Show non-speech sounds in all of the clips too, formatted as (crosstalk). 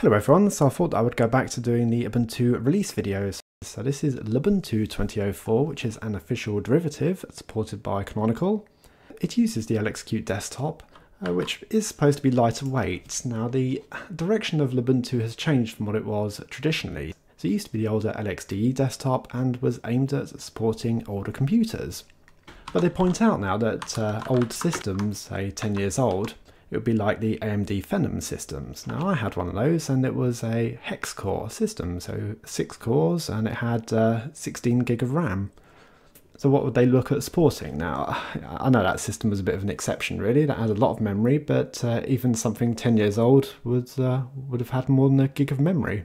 Hello everyone, so I thought I would go back to doing the Ubuntu release videos. So this is Lubuntu 2004, which is an official derivative supported by Canonical. It uses the LXQt desktop, uh, which is supposed to be lighter weight. Now the direction of Lubuntu has changed from what it was traditionally. So it used to be the older LXDE desktop and was aimed at supporting older computers. But they point out now that uh, old systems, say 10 years old, it would be like the AMD Phenom systems. Now I had one of those and it was a hex core system, so six cores and it had uh, 16 gig of RAM. So what would they look at supporting? Now (sighs) I know that system was a bit of an exception really, that had a lot of memory, but uh, even something 10 years old would, uh, would have had more than a gig of memory.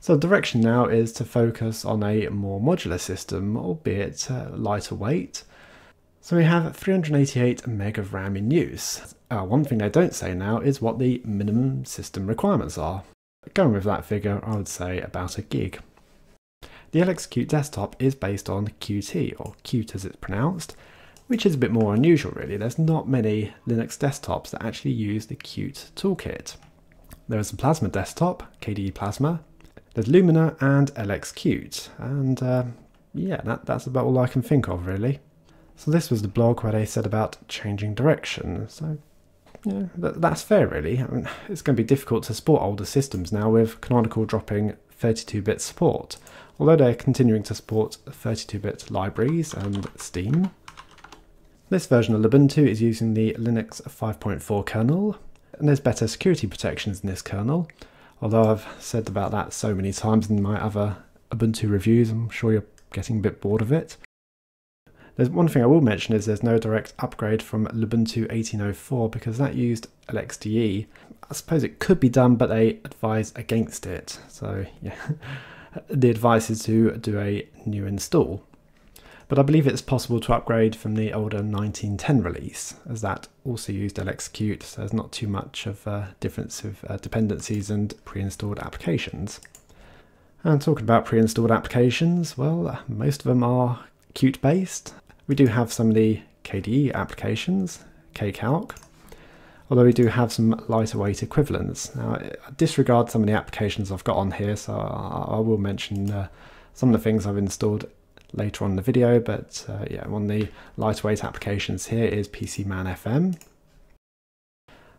So the direction now is to focus on a more modular system, albeit uh, lighter weight, so we have 388 meg of RAM in use. Uh, one thing they don't say now is what the minimum system requirements are. Going with that figure, I would say about a gig. The LXQt desktop is based on Qt, or Qt as it's pronounced, which is a bit more unusual really. There's not many Linux desktops that actually use the Qt toolkit. There is a Plasma desktop, KDE Plasma, there's Lumina and LXQt, and uh, yeah, that, that's about all I can think of really. So this was the blog where they said about changing direction. So yeah, that, that's fair really. I mean, it's going to be difficult to support older systems now with Canonical dropping 32-bit support, although they're continuing to support 32-bit libraries and Steam. This version of Ubuntu is using the Linux 5.4 kernel, and there's better security protections in this kernel, although I've said about that so many times in my other Ubuntu reviews, I'm sure you're getting a bit bored of it. There's one thing I will mention is there's no direct upgrade from Lubuntu 1804 because that used LXDE. I suppose it could be done, but they advise against it. So yeah, (laughs) the advice is to do a new install. But I believe it's possible to upgrade from the older 1910 release, as that also used LXQt, so there's not too much of a difference of uh, dependencies and pre-installed applications. And talking about pre-installed applications, well, most of them are Qt based, we do have some of the KDE applications, KCalc, although we do have some lighter weight equivalents. Now, I disregard some of the applications I've got on here, so I, will mention uh, some of the things I've installed later on in the video, but uh, yeah, one of the lighter weight applications here is PCManFM.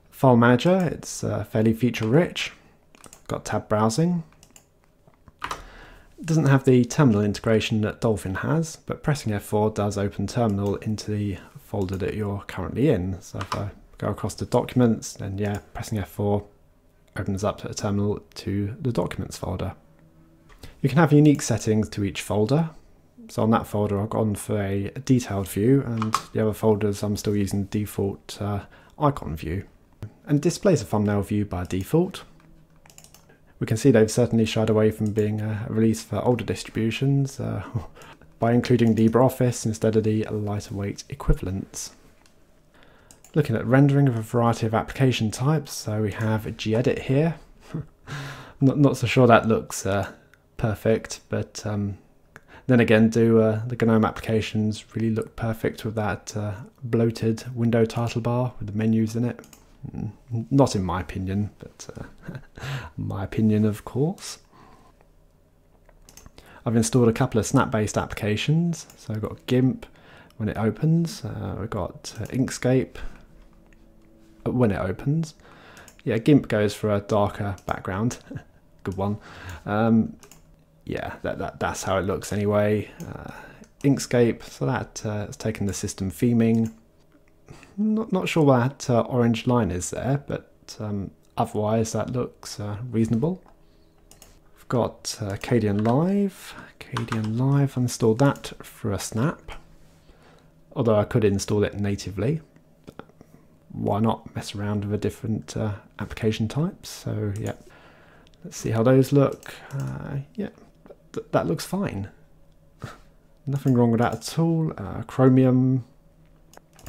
File Manager, it's uh, fairly feature rich, got tab browsing, doesn't have the terminal integration that Dolphin has, but pressing F4 does open terminal into the folder that you're currently in. So if I go across to documents, then yeah, pressing F4 opens up a terminal to the documents folder. You can have unique settings to each folder. So on that folder I've gone for a detailed view and the other folders I'm still using default uh, icon view. And displays a thumbnail view by default we can see they've certainly shied away from being a release for older distributions uh, (laughs) by including LibreOffice instead of the lighter weight equivalents. Looking at rendering of a variety of application types, so we have gedit here. (laughs) not, not so sure that looks uh, perfect, but um, then again, do uh, the GNOME applications really look perfect with that uh, bloated window title bar with the menus in it? Not in my opinion, but uh, (laughs) my opinion, of course. I've installed a couple of snap-based applications. So I've got GIMP when it opens. Uh, we've got uh, Inkscape when it opens. Yeah, GIMP goes for a darker background. (laughs) Good one. Um, yeah, that, that, that's how it looks anyway. Uh, Inkscape, so that uh, has taken the system theming not, not sure why that uh, orange line is there, but um, otherwise that looks uh, reasonable. We've got uh, Kdenlive. Kdenlive, Live, installed that through a snap. Although I could install it natively. Why not mess around with the different uh, application types? So yeah, let's see how those look. Uh, yeah, th that looks fine. (laughs) Nothing wrong with that at all. Uh, Chromium,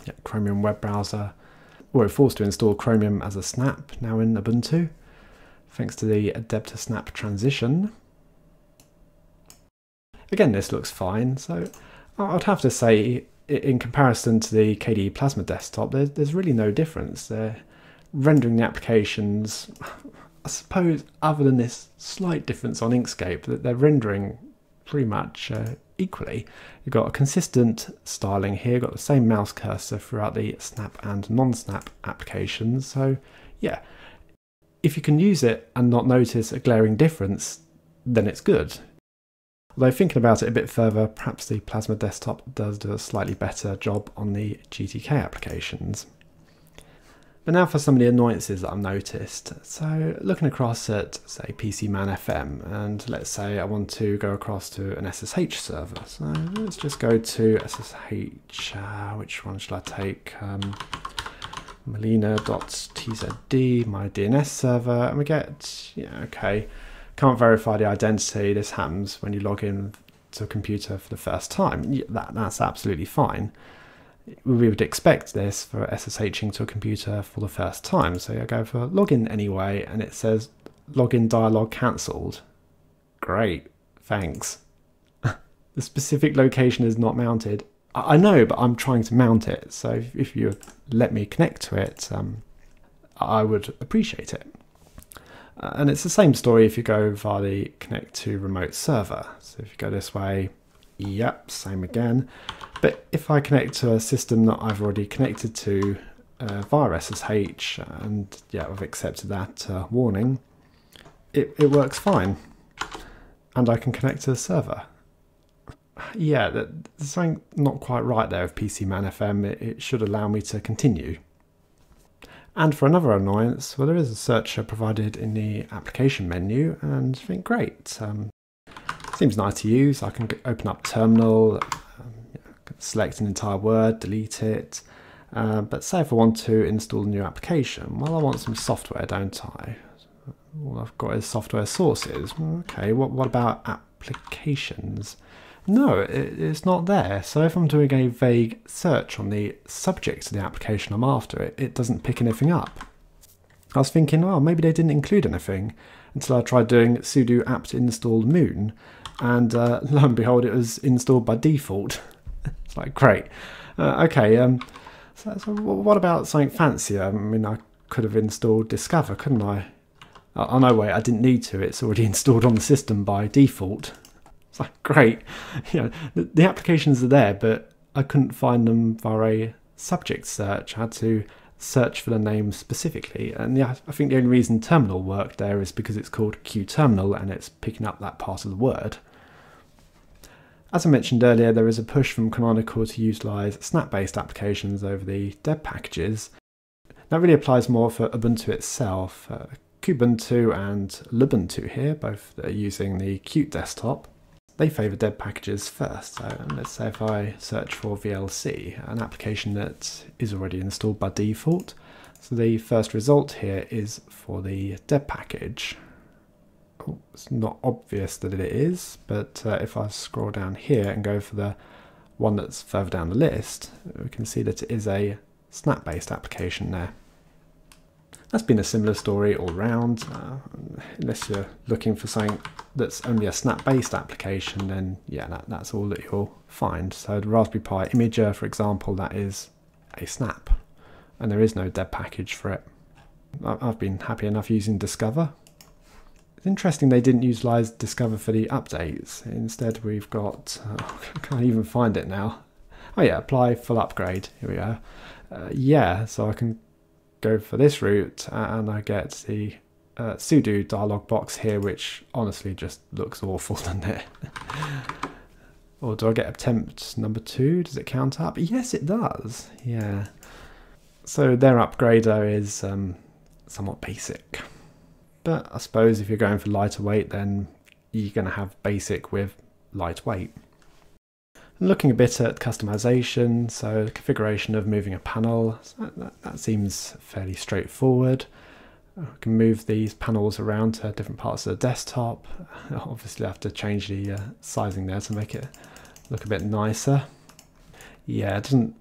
yeah, Chromium web browser. We're forced to install Chromium as a snap now in Ubuntu, thanks to the to snap transition. Again, this looks fine, so I'd have to say, in comparison to the KDE Plasma desktop, there's really no difference. They're rendering the applications (sighs) I suppose other than this slight difference on Inkscape, that they're rendering pretty much uh, equally. You've got a consistent styling here, got the same mouse cursor throughout the Snap and non-Snap applications. So yeah, if you can use it and not notice a glaring difference, then it's good. Although thinking about it a bit further, perhaps the Plasma desktop does do a slightly better job on the GTK applications. But now for some of the annoyances that I've noticed. So looking across at say PCManFM and let's say I want to go across to an SSH server. So let's just go to SSH, uh, which one should I take? Um, Melina.tzd, my DNS server, and we get, yeah, okay, can't verify the identity. This happens when you log in to a computer for the first time. That, that's absolutely fine we would expect this for SSHing to a computer for the first time. So I go for login anyway, and it says login dialog cancelled. Great, thanks. (laughs) the specific location is not mounted. I know, but I'm trying to mount it. So if you let me connect to it, um, I would appreciate it. Uh, and it's the same story if you go via the connect to remote server. So if you go this way, yep, same again. But if I connect to a system that I've already connected to uh, via SSH, and yeah, I've accepted that uh, warning, it, it works fine. And I can connect to the server. Yeah, there's something not quite right there with PCManFM. It, it should allow me to continue. And for another annoyance, well, there is a searcher provided in the application menu, and I think great. Um, seems nice to use. I can open up Terminal, select an entire word, delete it. Uh, but say if I want to install a new application, well, I want some software, don't I? All I've got is software sources. Okay, what, what about applications? No, it, it's not there. So if I'm doing a vague search on the subject of the application I'm after, it, it doesn't pick anything up. I was thinking, oh, maybe they didn't include anything until I tried doing sudo apt install muon, and uh, (laughs) lo and behold, it was installed by default. it's (laughs) like, great. Uh, okay, um, so, so, what about something fancier? I mean, I could have installed Discover, couldn't I? Oh, no, wait, I didn't need to. It's already (laughs) installed on the system by default. It's like, great. You know, the, the applications are there, but I couldn't find them via a subject search. I had to search for the name specifically. And yeah, I think the only reason terminal worked there is because it's called QTerminal and it's picking up that part of the word. As I mentioned earlier, there is a push from Canonical to utilise snap-based applications over the deb packages. That really applies more for Ubuntu itself. Uh, Kubuntu and Lubuntu here, both are using the Qt desktop. They favour deb packages first. So let's say if I search for VLC, an application that is already installed by default. So the first result here is for the deb package it's not obvious that it is, but uh, if I scroll down here and go for the one that's further down the list, we can see that it is a snap-based application there. That's been a similar story all round. Uh, unless you're looking for something that's only a snap-based application, then yeah, that, that's all that you'll find. So the Raspberry Pi Imager, for example, that is a snap, and there is no deb package for it. I've been happy enough using Discover, it's interesting they didn't utilise Discover for the updates. Instead, we've got, uh, I (laughs) can't even find it now. Oh yeah, apply full upgrade. Here we are. Uh, yeah, so I can go for this route and I get the uh, sudo dialog box here, which honestly just looks awful, (laughs) doesn't it? or do I get attempt number two? Does it count up? Yes, it does. Yeah. So their upgrader is um, somewhat basic. But I suppose if you're going for lighter weight, then you're going to have basic with lightweight. Looking a bit at customization, so the configuration of moving a panel, so that, that, seems fairly straightforward. I can move these panels around to different parts of the desktop. (laughs) Obviously I have to change the uh, sizing there to make it look a bit nicer. Yeah, it doesn't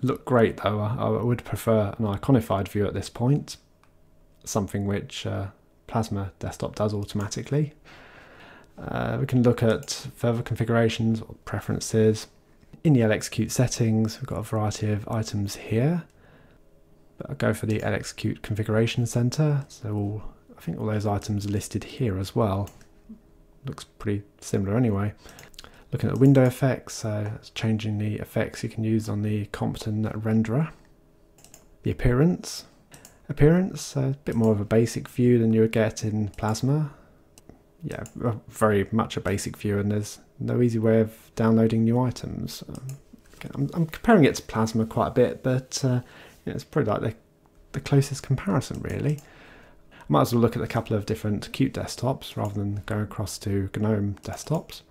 (laughs) look great though. I, I would prefer an iconified view at this point, something which uh, Plasma desktop does automatically. Uh, we can look at further configurations or preferences. In the LXQt settings, we've got a variety of items here. But I'll go for the LXQt configuration center. So all I think all those items are listed here as well. Looks pretty similar anyway. Looking at window effects, so it's changing the effects you can use on the Compton renderer. The appearance. Appearance, a bit more of a basic view than you would get in Plasma. Yeah, very much a basic view and there's no easy way of downloading new items. Um, I'm, I'm, comparing it to Plasma quite a bit, but uh, yeah, it's probably like the, the closest comparison really. I might as well look at a couple of different Qt desktops rather than going across to GNOME desktops.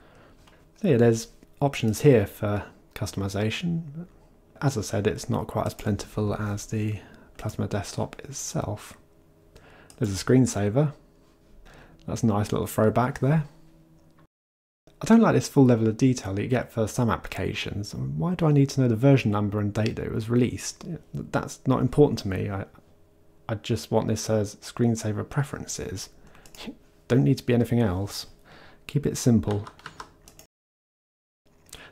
So yeah, there's options here for customization. As I said, it's not quite as plentiful as the Plasma desktop itself. There's a screensaver. That's a nice little throwback there. I don't like this full level of detail that you get for some applications. Why do I need to know the version number and date that it was released? That's not important to me. I, I just want this as screensaver preferences. (laughs) Don't need to be anything else. Keep it simple.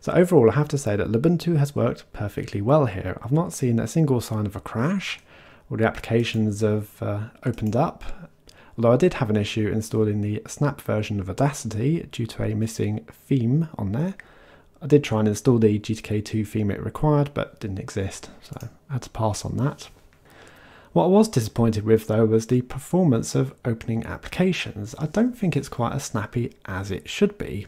So overall, I have to say that Lubuntu has worked perfectly well here. I've not seen a single sign of a crash. All the applications have uh, opened up although I did have an issue installing the Snap version of Audacity due to a missing theme on there. I did try and install the GTK2 theme it required, but didn't exist, so I had to pass on that. What I was disappointed with though was the performance of opening applications. I don't think it's quite as snappy as it should be.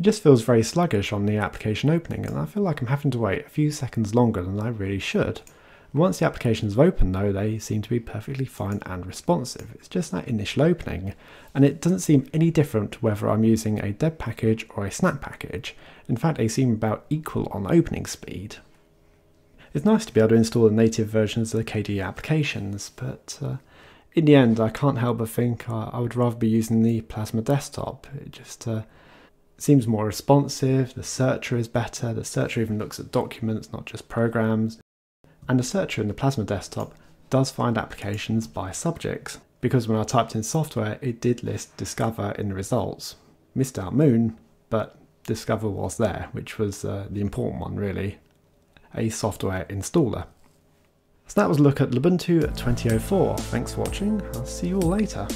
It just feels very sluggish on the application opening and I feel like I'm having to wait a few seconds longer than I really should. Once the applications have opened though, they seem to be perfectly fine and responsive. It's just that initial opening, and it doesn't seem any different whether I'm using a deb package or a snap package. In fact, they seem about equal on opening speed. It's nice to be able to install the native versions of the KDE applications, but uh, in the end, I can't help but think I, I, would rather be using the Plasma desktop. It just uh, seems more responsive, the searcher is better, the searcher even looks at documents, not just programs and the searcher in the Plasma desktop does find applications by subjects, because when I typed in software it did list Discover in the results. Missed out Muon, but Discover was there, which was uh, the important one really, a software installer. So that was a look at Lubuntu 2004. Thanks for watching, I'll see you all later.